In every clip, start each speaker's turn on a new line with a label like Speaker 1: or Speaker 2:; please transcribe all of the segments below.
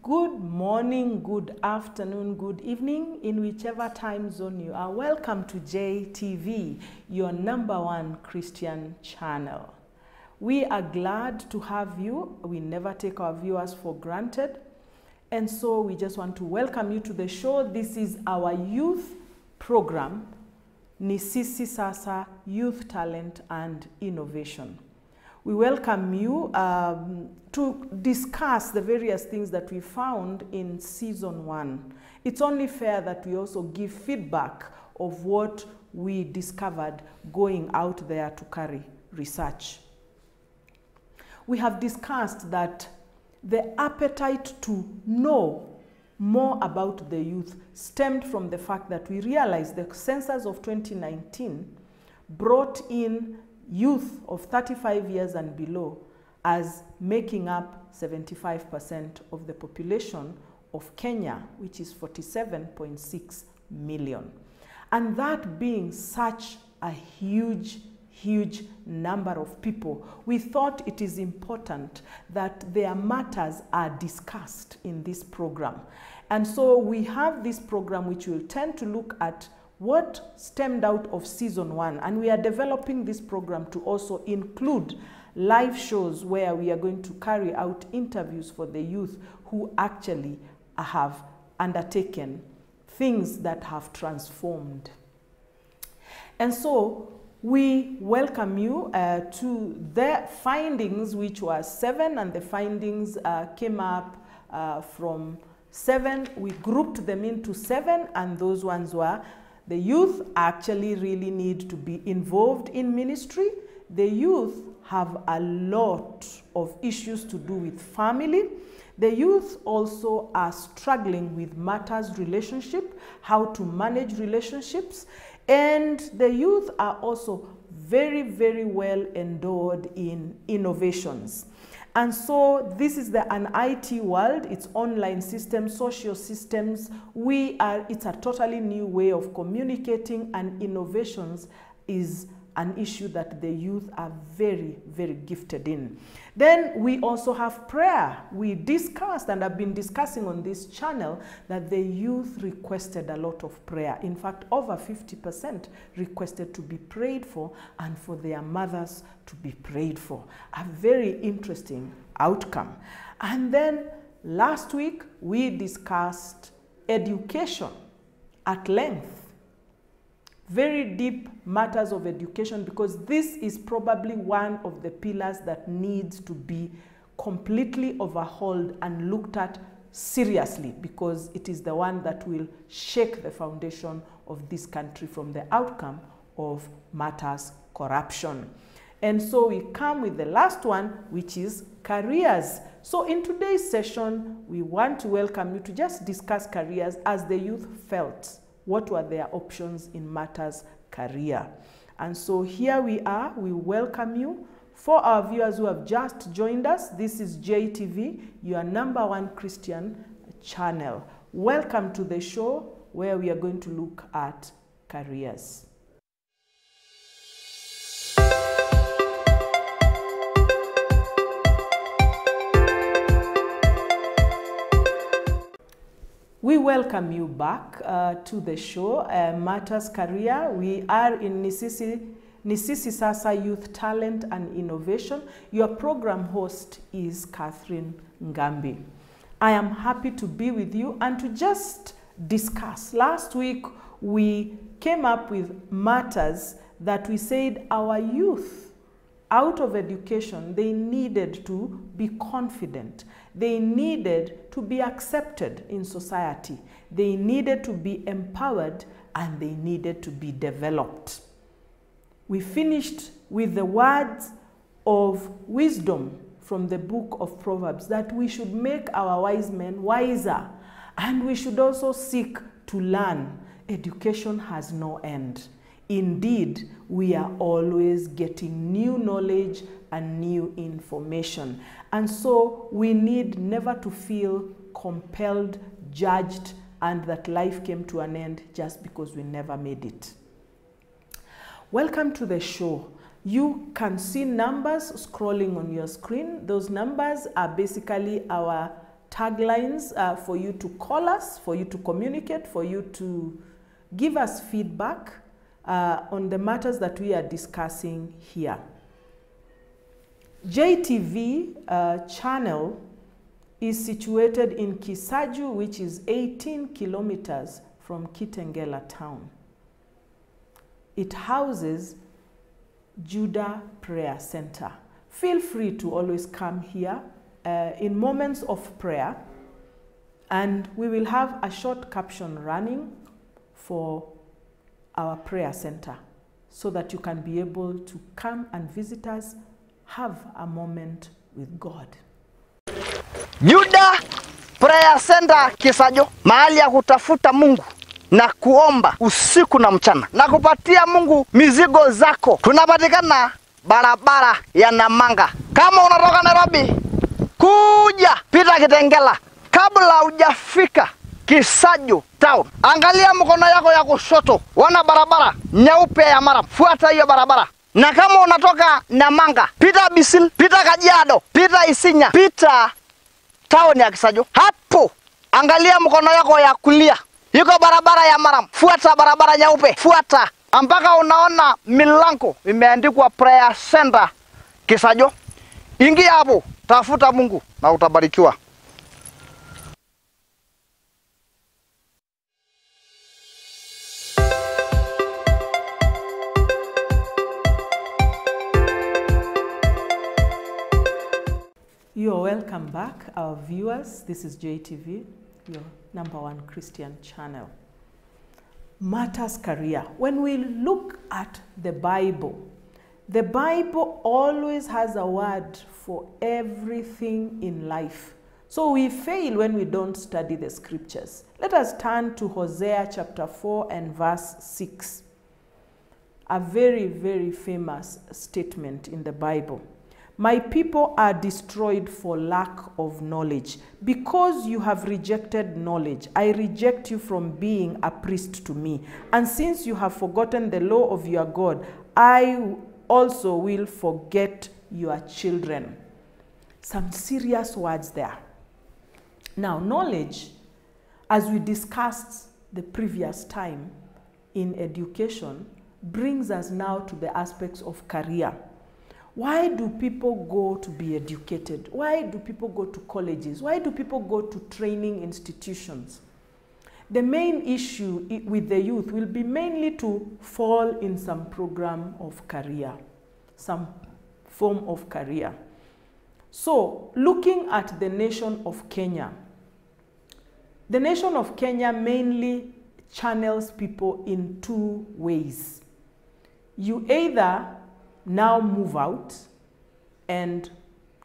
Speaker 1: Good morning, good afternoon, good evening, in whichever time zone you are. Welcome to JTV, your number one Christian channel. We are glad to have you. We never take our viewers for granted. And so we just want to welcome you to the show. This is our youth program, Nisisi Sasa Youth Talent and Innovation. We welcome you um, to discuss the various things that we found in season one. It's only fair that we also give feedback of what we discovered going out there to carry research. We have discussed that the appetite to know more about the youth stemmed from the fact that we realized the census of 2019 brought in youth of 35 years and below as making up 75% of the population of Kenya, which is 47.6 million. And that being such a huge, huge number of people, we thought it is important that their matters are discussed in this program. And so we have this program which will tend to look at what stemmed out of season one. And we are developing this program to also include live shows where we are going to carry out interviews for the youth who actually have undertaken things that have transformed. And so we welcome you uh, to the findings, which were seven, and the findings uh, came up uh, from seven. We grouped them into seven, and those ones were the youth actually really need to be involved in ministry. The youth have a lot of issues to do with family. The youth also are struggling with matters relationship, how to manage relationships. And the youth are also very, very well endowed in innovations. And so this is the an IT world, it's online systems, social systems. We are, it's a totally new way of communicating and innovations is an issue that the youth are very, very gifted in. Then we also have prayer. We discussed and have been discussing on this channel that the youth requested a lot of prayer. In fact, over 50% requested to be prayed for and for their mothers to be prayed for. A very interesting outcome. And then last week we discussed education at length very deep matters of education because this is probably one of the pillars that needs to be completely overhauled and looked at seriously because it is the one that will shake the foundation of this country from the outcome of matters corruption. And so we come with the last one, which is careers. So in today's session, we want to welcome you to just discuss careers as the youth felt what were their options in matters career. And so here we are, we welcome you. For our viewers who have just joined us, this is JTV, your number one Christian channel. Welcome to the show where we are going to look at careers. We welcome you back uh, to the show, uh, Matters Career. We are in Nisisi, Nisisi Sasa Youth Talent and Innovation. Your program host is Catherine Ngambi. I am happy to be with you and to just discuss. Last week, we came up with matters that we said our youth out of education, they needed to be confident. They needed to be accepted in society. They needed to be empowered and they needed to be developed. We finished with the words of wisdom from the book of Proverbs that we should make our wise men wiser and we should also seek to learn. Education has no end. Indeed, we are always getting new knowledge and new information. And so we need never to feel compelled, judged, and that life came to an end just because we never made it. Welcome to the show. You can see numbers scrolling on your screen. Those numbers are basically our taglines uh, for you to call us, for you to communicate, for you to give us feedback uh, on the matters that we are discussing here. JTV uh, channel is situated in Kisaju, which is 18 kilometers from Kitengela town. It houses Judah Prayer Center. Feel free to always come here uh, in moments of prayer, and we will have a short caption running for our prayer center so that you can be able to come and visit us, have a moment with God.
Speaker 2: Yuda Prayer Center Kisajo, mahali ya kutafuta Mungu na kuomba usiku na mchana na kupatia Mungu mizigo zako. Tunapatikana barabara ya Namanga. Kama unatoka Nairobi, kuja pita Kitengela kabla hujafika Kisaju town. Angalia mkono yako ya kushoto, wana barabara nyeupe ya Maram, fuata hiyo barabara na kama unatoka Namanga, pita Bisil, pita Kajiado, pita Isinya, pita town ya Kisajo. Hapo angalia mkono yako ya kulia, yuko barabara ya Maram, fuata barabara nyeupe, fuata mpaka unaona milango imeandikwa prayer center Kisajo. Ingia hapo, tafuta Mungu na utabarikiwa.
Speaker 1: You are welcome back, our viewers. This is JTV, your number one Christian channel. Matters career. When we look at the Bible, the Bible always has a word for everything in life. So we fail when we don't study the scriptures. Let us turn to Hosea chapter 4 and verse 6. A very, very famous statement in the Bible. My people are destroyed for lack of knowledge. Because you have rejected knowledge, I reject you from being a priest to me. And since you have forgotten the law of your God, I also will forget your children. Some serious words there. Now, knowledge, as we discussed the previous time in education, brings us now to the aspects of career. Why do people go to be educated? Why do people go to colleges? Why do people go to training institutions? The main issue with the youth will be mainly to fall in some program of career, some form of career. So, looking at the nation of Kenya, the nation of Kenya mainly channels people in two ways. You either now move out and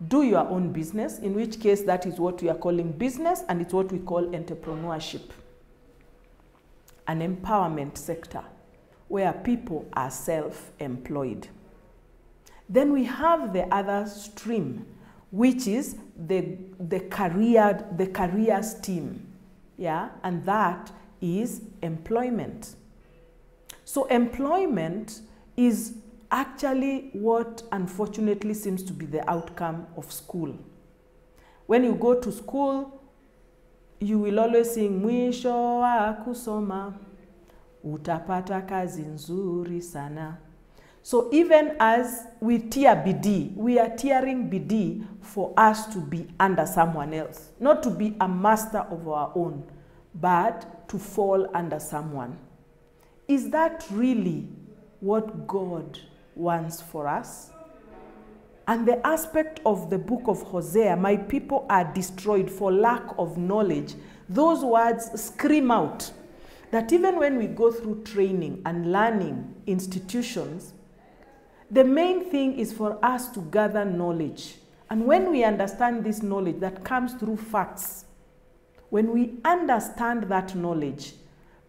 Speaker 1: do your own business, in which case that is what we are calling business and it's what we call entrepreneurship. An empowerment sector where people are self employed. Then we have the other stream, which is the, the, career, the career stream. Yeah, and that is employment. So, employment is actually what unfortunately seems to be the outcome of school. When you go to school, you will always sing mwisho wa kusoma utapata kazi nzuri sana. So even as we tear BD, we are tearing BD for us to be under someone else, not to be a master of our own, but to fall under someone. Is that really what God wants for us? And the aspect of the book of Hosea, my people are destroyed for lack of knowledge, those words scream out that even when we go through training and learning institutions, the main thing is for us to gather knowledge. And when we understand this knowledge that comes through facts, when we understand that knowledge,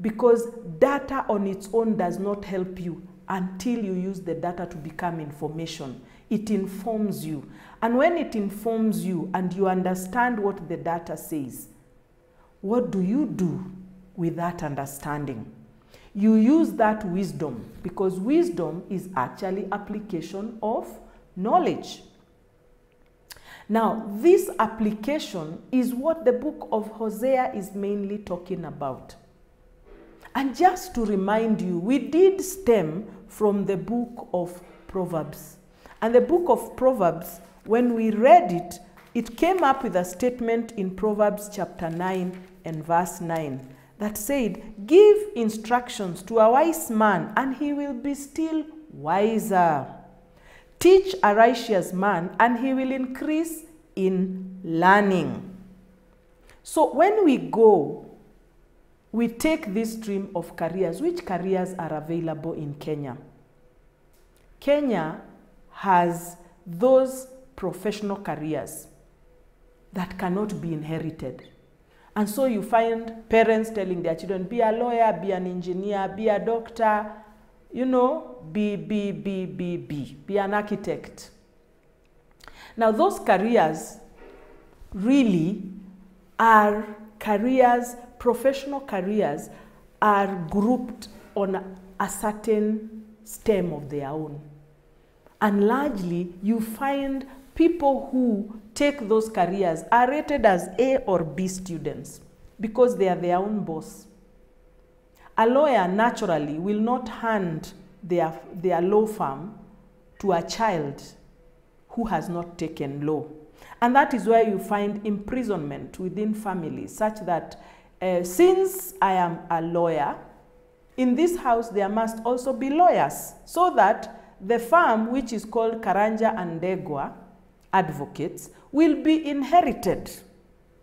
Speaker 1: because data on its own does not help you until you use the data to become information. It informs you. And when it informs you and you understand what the data says, what do you do with that understanding? You use that wisdom because wisdom is actually application of knowledge. Now, this application is what the book of Hosea is mainly talking about. And just to remind you, we did stem from the book of Proverbs. And the book of Proverbs, when we read it, it came up with a statement in Proverbs chapter 9 and verse 9 that said, Give instructions to a wise man, and he will be still wiser. Teach a righteous man, and he will increase in learning. So when we go, we take this stream of careers. Which careers are available in Kenya? Kenya has those professional careers that cannot be inherited. And so you find parents telling their children, be a lawyer, be an engineer, be a doctor, you know, be, be, be, be, be, be an architect. Now, those careers really are careers, professional careers are grouped on a certain stem of their own. And largely, you find people who take those careers are rated as A or B students because they are their own boss. A lawyer naturally will not hand their, their law firm to a child who has not taken law. And that is where you find imprisonment within families, such that uh, since I am a lawyer, in this house there must also be lawyers, so that the firm, which is called Karanja and Degwa Advocates, will be inherited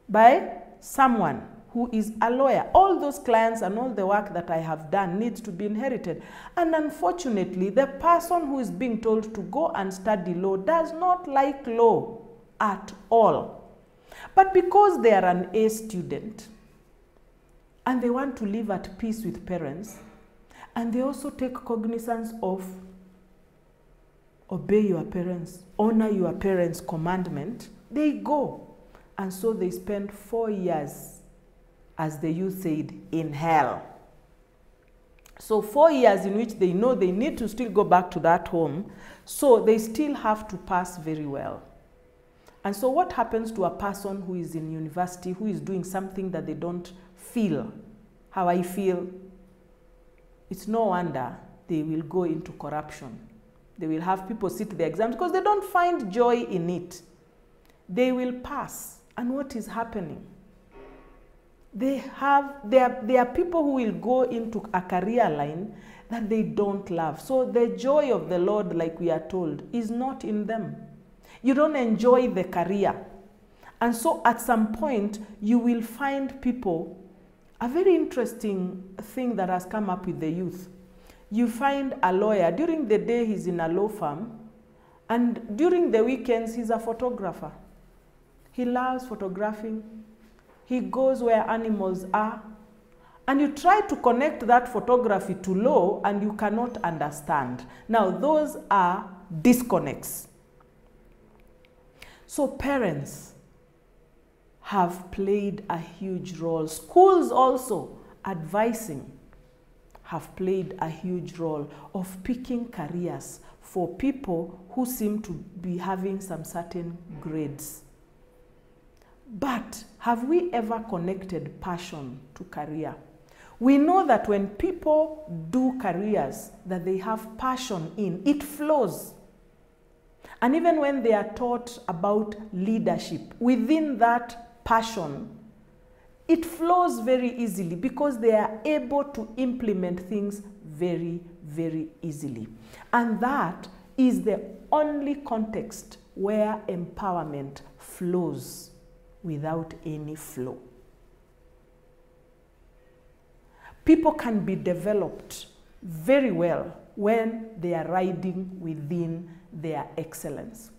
Speaker 1: by someone who is a lawyer. All those clients and all the work that I have done needs to be inherited. And unfortunately, the person who is being told to go and study law does not like law at all. But because they are an A student and they want to live at peace with parents, and they also take cognizance of obey your parents, honor your parents' commandment, they go. And so they spend four years, as the youth said, in hell. So, four years in which they know they need to still go back to that home, so they still have to pass very well. And so, what happens to a person who is in university, who is doing something that they don't feel how I feel? It's no wonder they will go into corruption. They will have people sit the exams because they don't find joy in it. They will pass. And what is happening? They have, there, there are people who will go into a career line that they don't love. So the joy of the Lord, like we are told, is not in them. You don't enjoy the career. And so at some point, you will find people, a very interesting thing that has come up with the youth. You find a lawyer, during the day he's in a law firm, and during the weekends he's a photographer. He loves photographing. He goes where animals are. And you try to connect that photography to law and you cannot understand. Now, those are disconnects. So, parents have played a huge role. Schools also advising have played a huge role of picking careers for people who seem to be having some certain grades. But have we ever connected passion to career? We know that when people do careers that they have passion in, it flows. And even when they are taught about leadership, within that passion, it flows very easily because they are able to implement things very, very easily. And that is the only context where empowerment flows without any flow. People can be developed very well when they are riding within their excellence.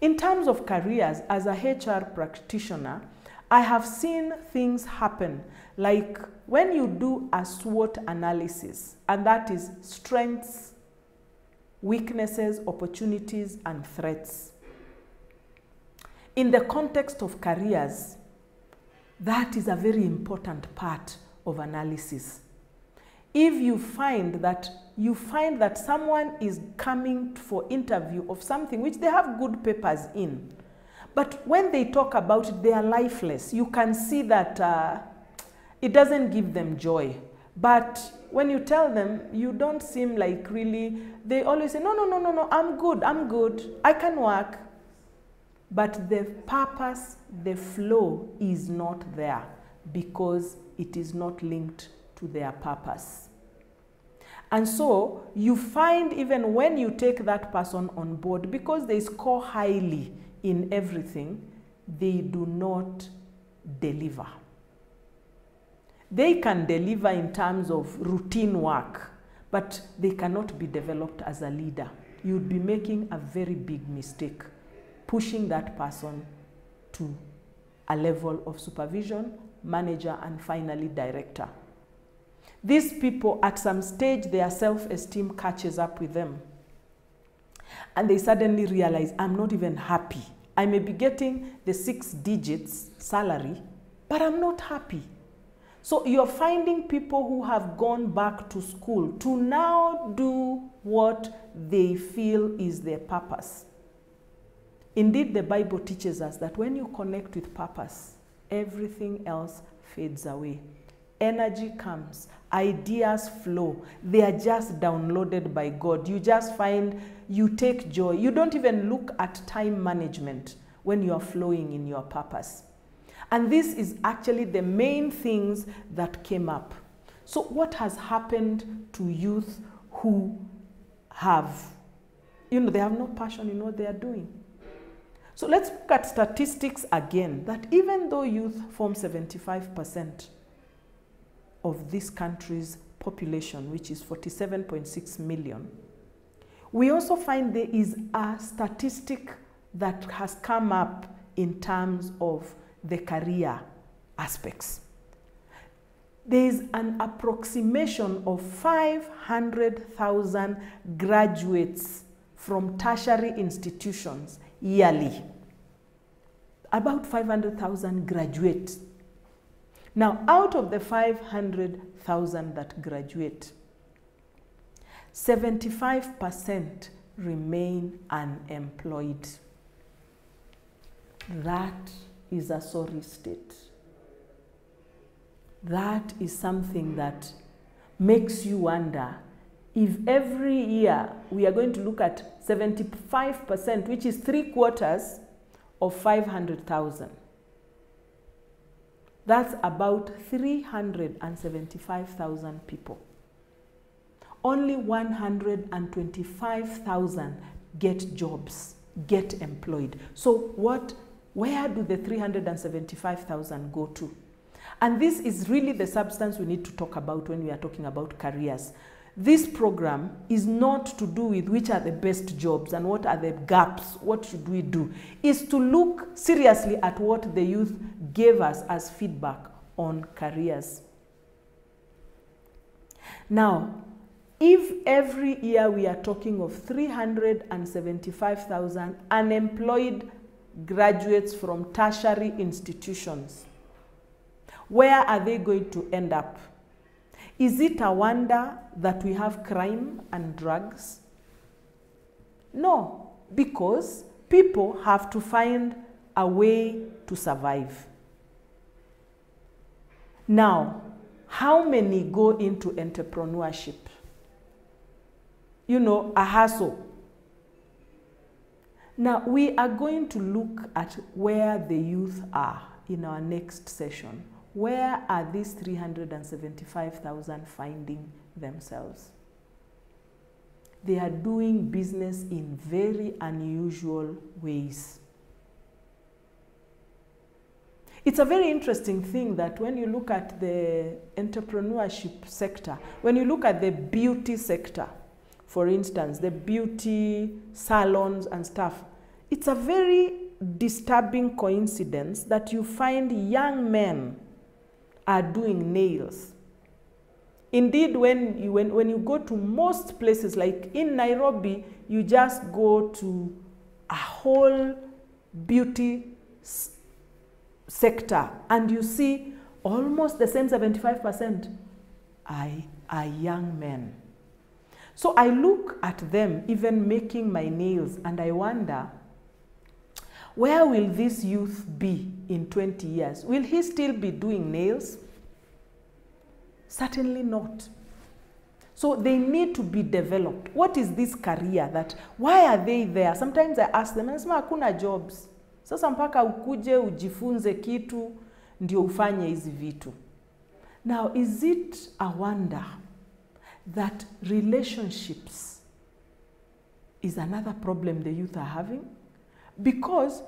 Speaker 1: In terms of careers, as a HR practitioner, I have seen things happen like when you do a SWOT analysis, and that is strengths, weaknesses, opportunities, and threats. In the context of careers, that is a very important part of analysis. If you find that you find that someone is coming for interview of something which they have good papers in, But when they talk about it, they are lifeless. You can see that uh, it doesn't give them joy. But when you tell them, you don't seem like really, they always say, no, no, no, no, no, I'm good, I'm good, I can work. But the purpose, the flow is not there because it is not linked to their purpose. And so you find even when you take that person on board, because they score highly in everything, they do not deliver. They can deliver in terms of routine work, but they cannot be developed as a leader. You'd be making a very big mistake pushing that person to a level of supervision, manager, and finally director. These people, at some stage, their self esteem catches up with them. And they suddenly realize, I'm not even happy. I may be getting the six digits salary, but I'm not happy. So you're finding people who have gone back to school to now do what they feel is their purpose. Indeed, the Bible teaches us that when you connect with purpose, everything else fades away. Energy comes, ideas flow. They are just downloaded by God. You just find you take joy. You don't even look at time management when you are flowing in your purpose. And this is actually the main things that came up. So, what has happened to youth who have, you know, they have no passion in what they are doing? So, let's look at statistics again that even though youth form 75% of this country's population, which is 47.6 million, we also find there is a statistic that has come up in terms of the career aspects. There is an approximation of 500,000 graduates from tertiary institutions yearly. About 500,000 graduate. Now, out of the 500,000 that graduate, 75% remain unemployed. That is a sorry state. That is something that makes you wonder if every year we are going to look at 75%, which is three quarters of 500,000. That's about 375,000 people. Only 125,000 get jobs, get employed. So what where do the 375,000 go to? And this is really the substance we need to talk about when we are talking about careers. This program is not to do with which are the best jobs and what are the gaps, what should we do. Is to look seriously at what the youth gave us as feedback on careers. Now, if every year we are talking of 375,000 unemployed graduates from tertiary institutions. Where are they going to end up? Is it a wonder that we have crime and drugs? No, because people have to find a way to survive. Now, how many go into entrepreneurship? You know, a hustle now, we are going to look at where the youth are in our next session. Where are these 375,000 finding themselves? They are doing business in very unusual ways. It's a very interesting thing that when you look at the entrepreneurship sector, when you look at the beauty sector, for instance, the beauty salons and stuff, it's a very disturbing coincidence that you find young men are doing nails. Indeed, when you, when, when you go to most places, like in Nairobi, you just go to a whole beauty sector and you see almost the same 75% are, are young men. So I look at them even making my nails and I wonder Where will this youth be in 20 years? Will he still be doing nails? Certainly not. So they need to be developed. What is this career that why are they there? Sometimes I ask them, nasema hakuna jobs. Sasa mpaka ukuje ujifunze kitu ndio ufanye hizi vitu. Now is it a wonder that relationships is another problem the youth are having? Because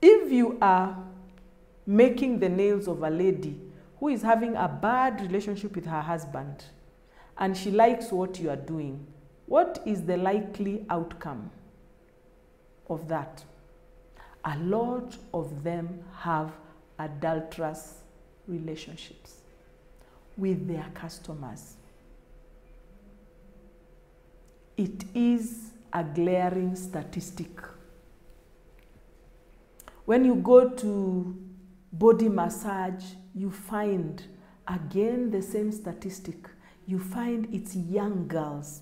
Speaker 1: if you are making the nails of a lady who is having a bad relationship with her husband and she likes what you are doing, what is the likely outcome of that? A lot of them have adulterous relationships with their customers. It is a glaring statistic. When you go to body massage, you find again the same statistic. You find it's young girls.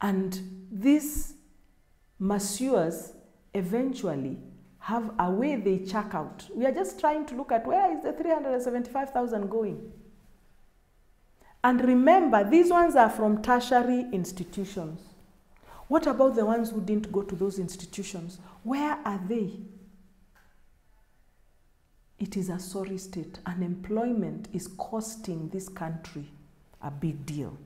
Speaker 1: And these masseurs eventually have a way they check out. We are just trying to look at where is the 375,000 going? And remember, these ones are from tertiary institutions. What about the ones who didn't go to those institutions? Where are they? It is a sorry state. Unemployment is costing this country a big deal.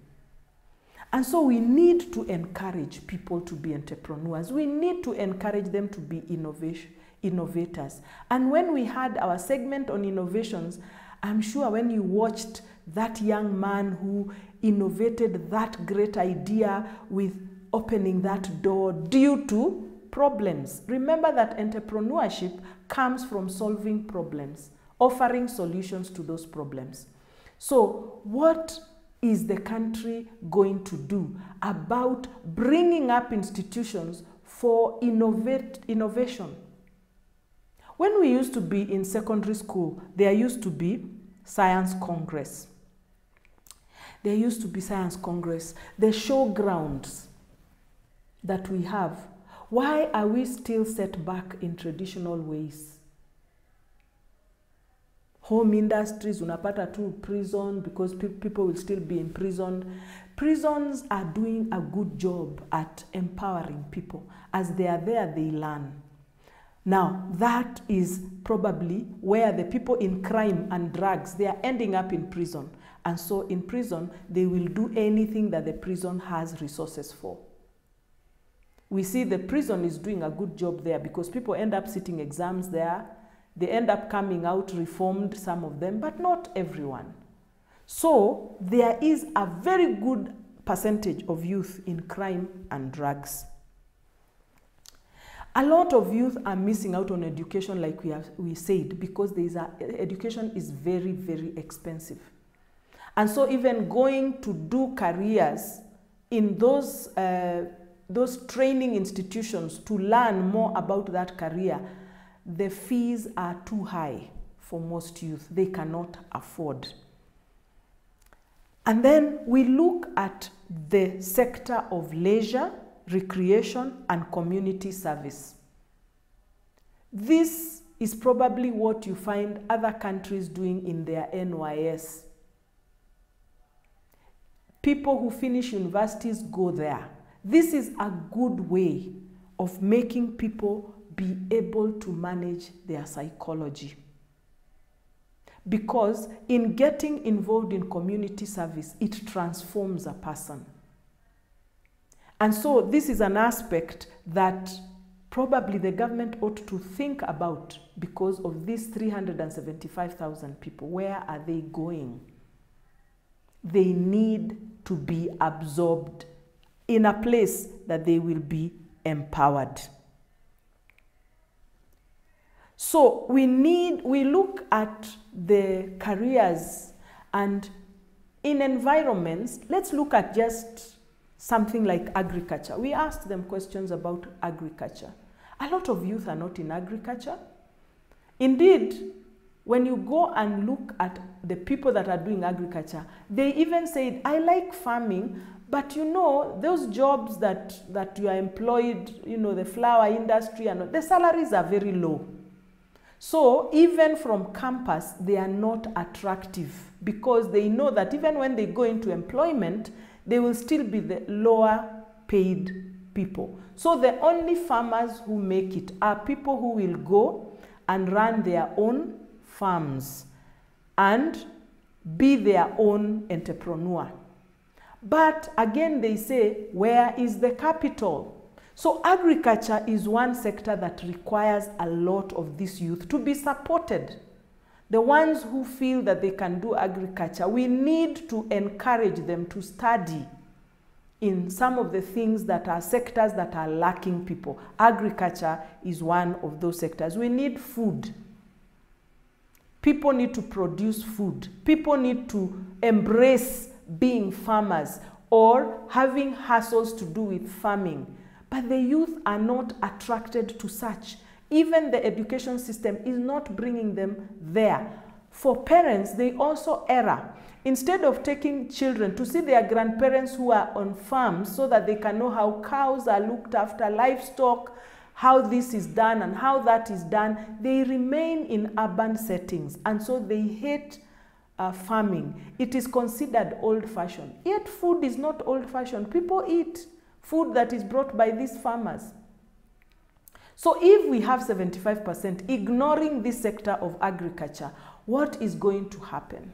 Speaker 1: And so we need to encourage people to be entrepreneurs. We need to encourage them to be innovation, innovators. And when we had our segment on innovations, I'm sure when you watched that young man who innovated that great idea with opening that door due to problems. Remember that entrepreneurship comes from solving problems, offering solutions to those problems. So, what is the country going to do about bringing up institutions for innovate, innovation? When we used to be in secondary school, there used to be science congress. There used to be science congress. The showgrounds that we have. Why are we still set back in traditional ways? Home industries, unapata tu prison because pe people will still be in prison. Prisons are doing a good job at empowering people. As they are there, they learn. Now, that is probably where the people in crime and drugs, they are ending up in prison. And so in prison, they will do anything that the prison has resources for. We see the prison is doing a good job there because people end up sitting exams there. They end up coming out reformed, some of them, but not everyone. So there is a very good percentage of youth in crime and drugs. A lot of youth are missing out on education, like we have we said, because there is a, education is very, very expensive. And so even going to do careers in those, uh, those training institutions to learn more about that career, the fees are too high for most youth. They cannot afford. And then we look at the sector of leisure, recreation, and community service. This is probably what you find other countries doing in their NYS. People who finish universities go there. This is a good way of making people be able to manage their psychology. Because in getting involved in community service, it transforms a person. And so, this is an aspect that probably the government ought to think about because of these 375,000 people. Where are they going? They need to be absorbed in a place that they will be empowered. So we need, we look at the careers and in environments, let's look at just something like agriculture. We asked them questions about agriculture. A lot of youth are not in agriculture. Indeed, when you go and look at the people that are doing agriculture, they even said, I like farming, but you know, those jobs that, that you are employed, you know, the flower industry, and the salaries are very low. So even from campus, they are not attractive because they know that even when they go into employment, they will still be the lower paid people. So the only farmers who make it are people who will go and run their own farms and be their own entrepreneur. But again, they say, where is the capital? So agriculture is one sector that requires a lot of this youth to be supported. The ones who feel that they can do agriculture, we need to encourage them to study in some of the things that are sectors that are lacking people. Agriculture is one of those sectors. We need food. People need to produce food. People need to embrace being farmers or having hassles to do with farming. But the youth are not attracted to such. Even the education system is not bringing them there. For parents, they also error. Instead of taking children to see their grandparents who are on farms so that they can know how cows are looked after, livestock, how this is done and how that is done, they remain in urban settings. And so they hate uh, farming. It is considered old fashioned. Yet food is not old fashioned. People eat food that is brought by these farmers. So if we have 75% ignoring this sector of agriculture, what is going to happen?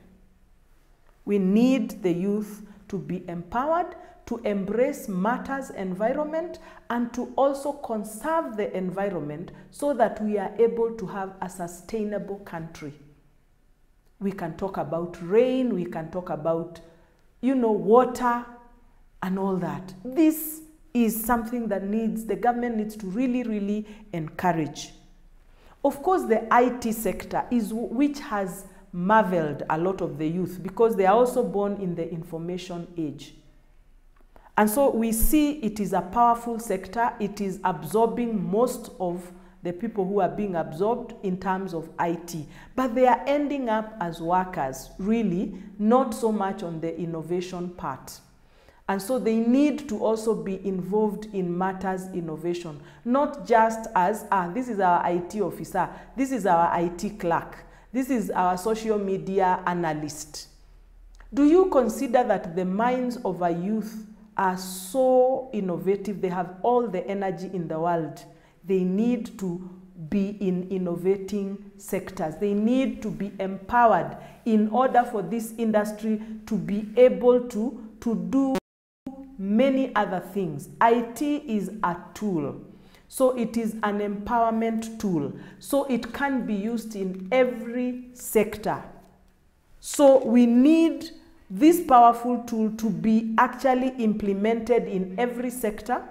Speaker 1: We need the youth to be empowered, to embrace matters environment, and to also conserve the environment so that we are able to have a sustainable country. We can talk about rain, we can talk about, you know, water and all that. This is something that needs, the government needs to really, really encourage. Of course, the IT sector is which has marveled a lot of the youth because they are also born in the information age. And so we see it is a powerful sector. It is absorbing most of the people who are being absorbed in terms of IT. But they are ending up as workers, really, not so much on the innovation part. And so they need to also be involved in matters innovation, not just as, ah, this is our IT officer, this is our IT clerk, this is our social media analyst. Do you consider that the minds of a youth are so innovative? They have all the energy in the world. They need to be in innovating sectors. They need to be empowered in order for this industry to be able to, to do many other things. IT is a tool. So it is an empowerment tool. So it can be used in every sector. So we need this powerful tool to be actually implemented in every sector.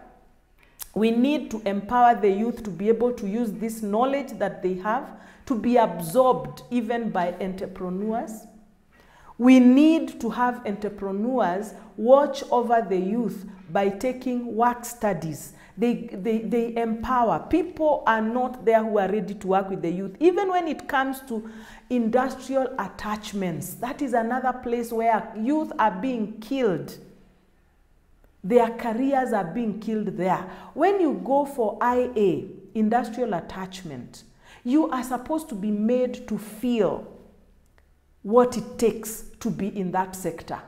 Speaker 1: We need to empower the youth to be able to use this knowledge that they have to be absorbed even by entrepreneurs. We need to have entrepreneurs watch over the youth by taking work studies. They, they, they empower. People are not there who are ready to work with the youth. Even when it comes to industrial attachments, that is another place where youth are being killed. Their careers are being killed there. When you go for IA, industrial attachment, you are supposed to be made to feel what it takes to be in that sector.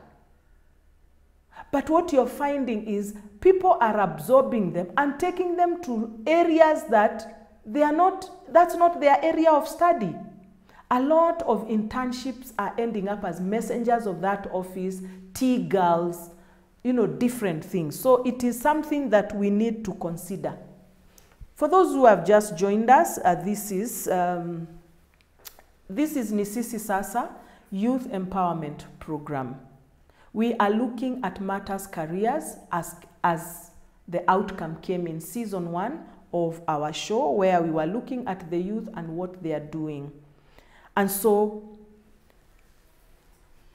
Speaker 1: But what you're finding is people are absorbing them and taking them to areas that they are not, that's not their area of study. A lot of internships are ending up as messengers of that office, tea girls, you know, different things. So it is something that we need to consider. For those who have just joined us, uh, this is um, this is Nisisi Sasa Youth Empowerment Program. We are looking at Matters Careers as, as the outcome came in season one of our show, where we were looking at the youth and what they are doing. And so,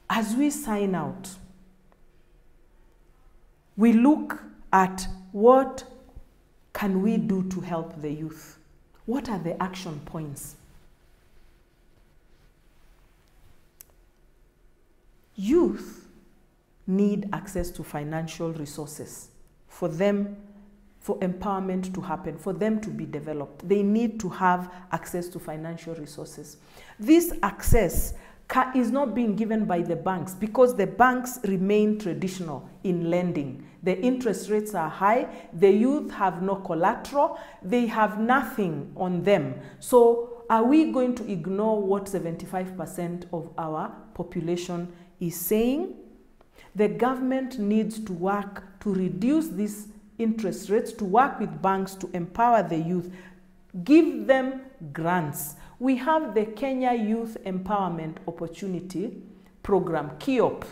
Speaker 1: as we sign out, we look at what can we do to help the youth? What are the action points? Youth need access to financial resources for them for empowerment to happen, for them to be developed. They need to have access to financial resources. This access is not being given by the banks because the banks remain traditional in lending. The interest rates are high, the youth have no collateral, they have nothing on them. So, are we going to ignore what 75% of our population is saying? The government needs to work to reduce these interest rates, to work with banks to empower the youth, give them grants. We have the Kenya Youth Empowerment Opportunity Program, KIOP.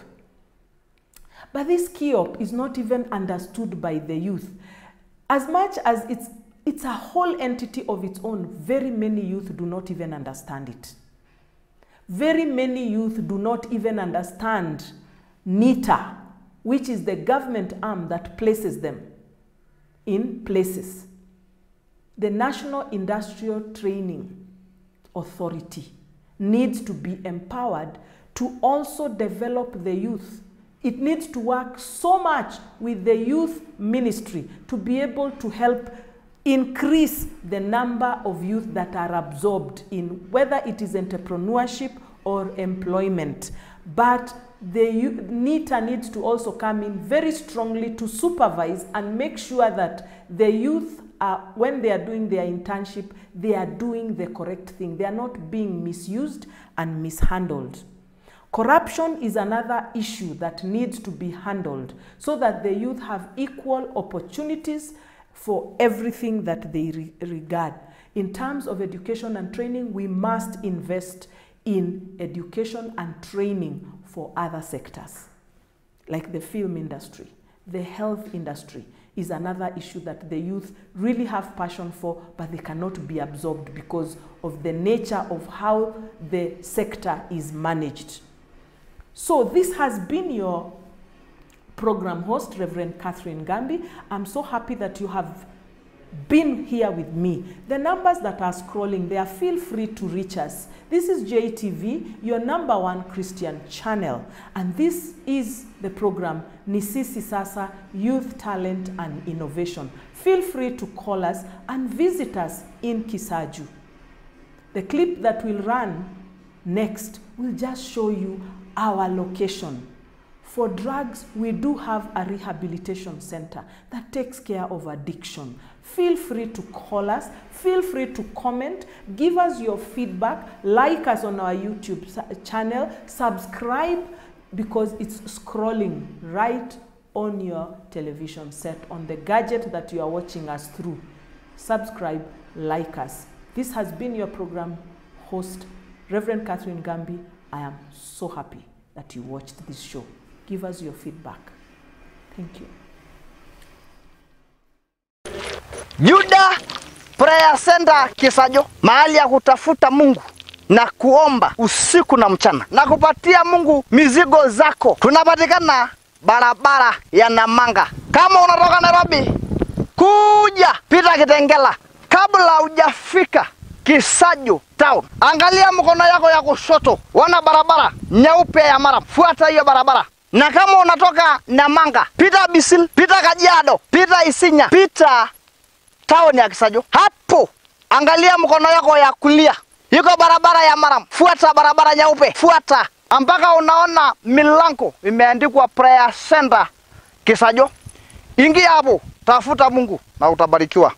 Speaker 1: But this KIOP is not even understood by the youth. As much as it's, it's a whole entity of its own, very many youth do not even understand it. Very many youth do not even understand NITA, which is the government arm that places them in places. The National Industrial Training Authority needs to be empowered to also develop the youth. It needs to work so much with the youth ministry to be able to help increase the number of youth that are absorbed in whether it is entrepreneurship or employment. But the NITA needs to also come in very strongly to supervise and make sure that the youth are, when they are doing their internship, they are doing the correct thing. They are not being misused and mishandled. Corruption is another issue that needs to be handled so that the youth have equal opportunities for everything that they re regard. In terms of education and training, we must invest in education and training for other sectors, like the film industry, the health industry is another issue that the youth really have passion for, but they cannot be absorbed because of the nature of how the sector is managed. So this has been your program host, Reverend Catherine Ngambi. I'm so happy that you have been here with me. The numbers that are scrolling there, feel free to reach us. This is JTV, your number one Christian channel. And this is the program Nisisi Sasa Youth Talent and Innovation. Feel free to call us and visit us in Kisaju. The clip that will run next will just show you our location. For drugs, we do have a rehabilitation center that takes care of addiction. Feel free to call us, feel free to comment, give us your feedback, like us on our YouTube channel, subscribe because it's scrolling right on your television set, on the gadget that you are watching us through. Subscribe, like us. This has been your program host, Reverend Catherine Ngambi. I am so happy that you watched this show. Give us your feedback. Thank you.
Speaker 2: Juda Prayer Center Kisajo, mahali ya kutafuta Mungu na kuomba usiku na mchana na kupatia Mungu mizigo zako. Tunapatikana barabara ya Namanga. Kama unatoka Nairobi, kuja pita Kitengela kabla hujafika Kisajo town, angalia mkono yako ya kushoto, wana barabara nyeupe ya Maram, fuata hiyo barabara na kama unatoka Namanga, pita Bisil, pita Kajiado, pita Isinya, pita town ya Kisajo. Hapo angalia mkono yako ya kulia, yuko barabara ya Maram, fuata barabara nyeupe, fuata. Mpaka unaona milango imeandikwa Prayer Center. Kisajo. Ingia hapo, tafuta Mungu na utabarikiwa.